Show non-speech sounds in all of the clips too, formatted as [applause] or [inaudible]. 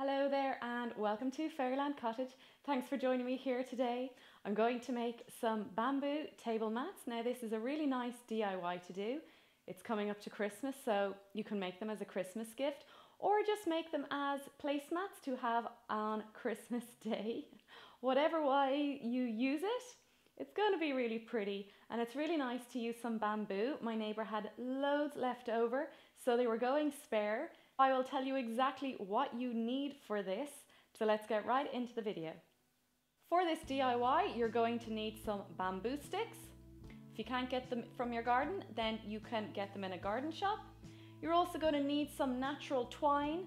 Hello there and welcome to Fairyland Cottage. Thanks for joining me here today. I'm going to make some bamboo table mats. Now this is a really nice DIY to do. It's coming up to Christmas so you can make them as a Christmas gift or just make them as placemats to have on Christmas [laughs] Day. Whatever way you use it, it's going to be really pretty and it's really nice to use some bamboo. My neighbour had loads left over so they were going spare I will tell you exactly what you need for this. So let's get right into the video. For this DIY, you're going to need some bamboo sticks. If you can't get them from your garden, then you can get them in a garden shop. You're also going to need some natural twine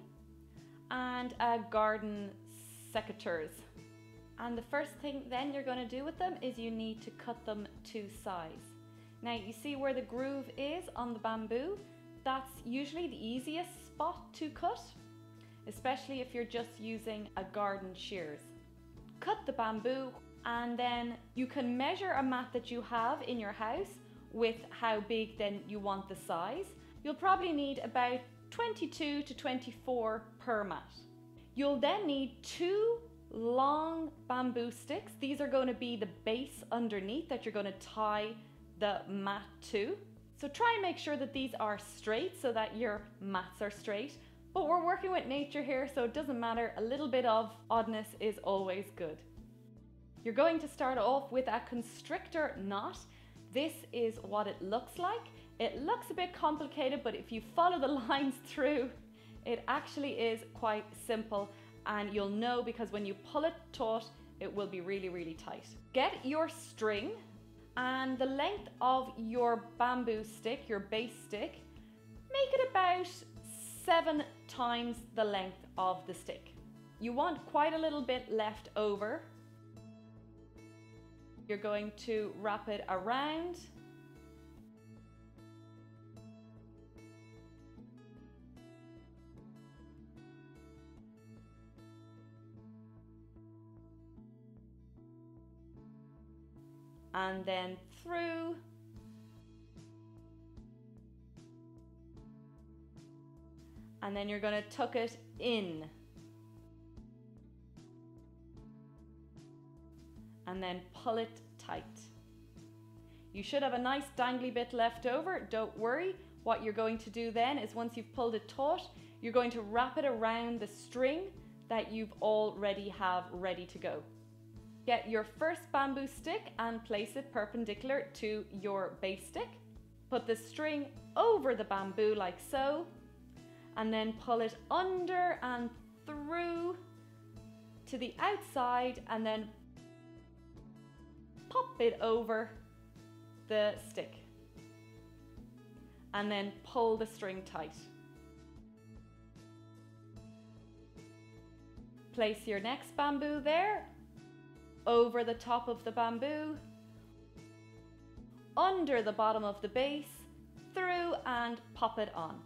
and a garden secateurs. And the first thing then you're going to do with them is you need to cut them to size. Now you see where the groove is on the bamboo? That's usually the easiest spot to cut, especially if you're just using a garden shears. Cut the bamboo and then you can measure a mat that you have in your house with how big then you want the size. You'll probably need about 22 to 24 per mat. You'll then need two long bamboo sticks. These are going to be the base underneath that you're going to tie the mat to. So try and make sure that these are straight so that your mats are straight. But we're working with nature here, so it doesn't matter. A little bit of oddness is always good. You're going to start off with a constrictor knot. This is what it looks like. It looks a bit complicated, but if you follow the [laughs] lines through, it actually is quite simple and you'll know because when you pull it taut, it will be really, really tight. Get your string and the length of your bamboo stick, your base stick, make it about seven times the length of the stick. You want quite a little bit left over. You're going to wrap it around and then through and then you're going to tuck it in and then pull it tight. You should have a nice dangly bit left over, don't worry. What you're going to do then is once you've pulled it taut, you're going to wrap it around the string that you've already have ready to go. Get your first bamboo stick and place it perpendicular to your base stick. Put the string over the bamboo like so, and then pull it under and through to the outside and then pop it over the stick. And then pull the string tight. Place your next bamboo there over the top of the bamboo, under the bottom of the base, through and pop it on.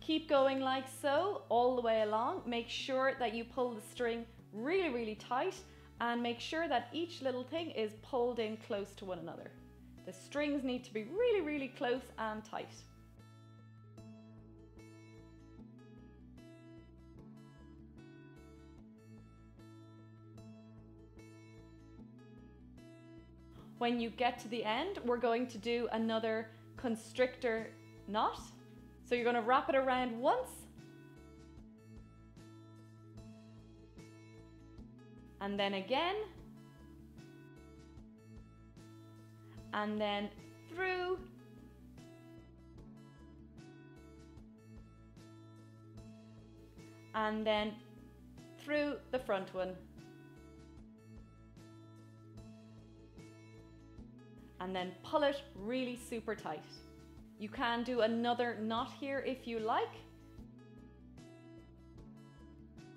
Keep going like so all the way along. Make sure that you pull the string really, really tight and make sure that each little thing is pulled in close to one another. The strings need to be really, really close and tight. When you get to the end, we're going to do another constrictor knot. So you're going to wrap it around once. And then again. And then through. And then through the front one. And then pull it really super tight. You can do another knot here if you like.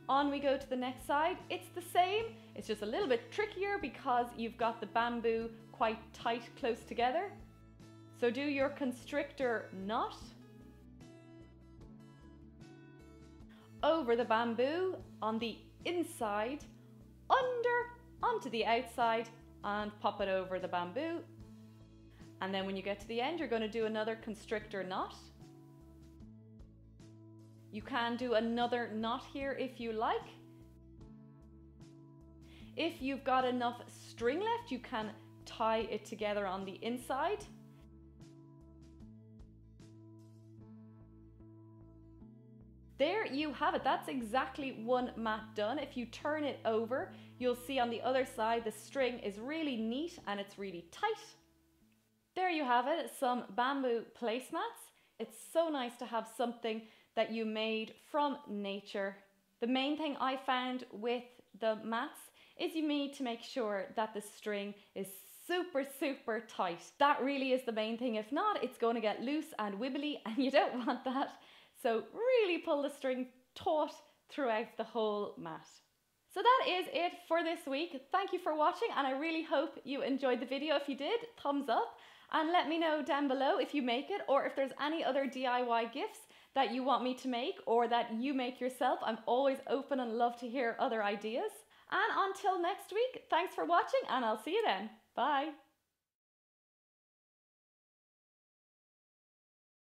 On we go to the next side. It's the same, it's just a little bit trickier because you've got the bamboo quite tight close together. So do your constrictor knot over the bamboo on the inside, under, onto the outside and pop it over the bamboo And then when you get to the end, you're going to do another constrictor knot. You can do another knot here if you like. If you've got enough string left, you can tie it together on the inside. There you have it. That's exactly one mat done. If you turn it over, you'll see on the other side the string is really neat and it's really tight. There you have it, some bamboo placemats. It's so nice to have something that you made from nature. The main thing I found with the mats is you need to make sure that the string is super, super tight. That really is the main thing. If not, it's going to get loose and wibbly [laughs] and you don't want that. So really pull the string taut throughout the whole mat. So that is it for this week. Thank you for watching and I really hope you enjoyed the video. If you did, thumbs up and let me know down below if you make it or if there's any other DIY gifts that you want me to make or that you make yourself. I'm always open and love to hear other ideas. And until next week, thanks for watching and I'll see you then. Bye.